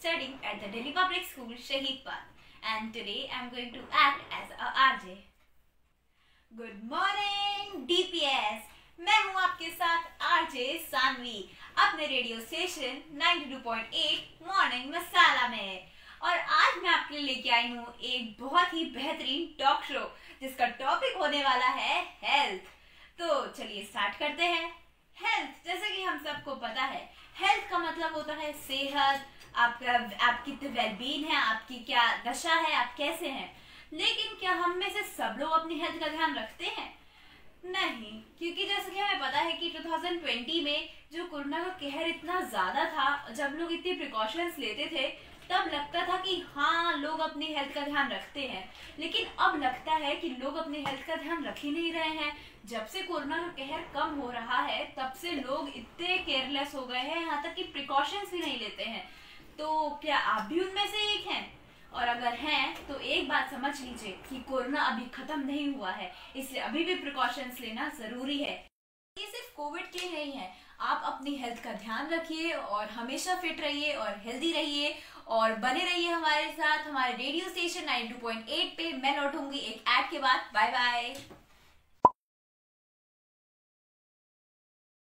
studying at the Delhi Public School, Shahid Park and today, I'm going to act as a RJ. Good morning DPS. मैं हूँ आपके साथ RJ Saanvi, अपने radio station 92.8 morning मसाला में और आज मैं आपके लिए लेके आई हूँ एक बहुत ही बेहतरीन टॉक शो जिसका टॉपिक होने वाला है हेल्थ तो चलिए स्टार्ट करते हैं हेल्थ जैसे कि हम सबको पता है मतलब होता है सेहत, आपका आप कितने वेलबीन है, आपकी क्या दशा है, आप कैसे हैं? लेकिन क्या हम में से सब लोग अपनी हेल्थ का ध्यान रखते हैं? नहीं, क्योंकि जैसे कि हमें पता है कि 2020 में जो कोरोना का कहर इतना ज़्यादा था, जब लोग इतने प्रिकॉशंस लेते थे तब लगता था कि हाँ लोग अपनी हेल्थ का ध्यान रखते हैं। लेकिन अब लगता है कि लोग अपनी हेल्थ का ध्यान रख ही नहीं रहे हैं। जब से कोरोना का कहर कम हो रहा है, तब से लोग इतने केयरलेस हो गए हैं, यहाँ तक कि प्रिकॉशंस भी नहीं लेते हैं। तो क्या आप भी उनमें से एक हैं? और अगर हैं तो एक बात समझ लीजिए कि कोरोना अभी खत्म नहीं हुआ है, इसलिए अभी भी प्रिकॉशंस लेना ज़रूरी है। ये सिर्फ़ कोविड के नहीं है। आप अपनी हेल्थ का ध्यान रखिए और हमेशा फिट रहिए और हेल्दी रहिए और बने रहिए हमारे साथ, हमारे रेडियो स्टेशन 92.8 पे। मैं लौटूँगी एक एड के बाद। Bye bye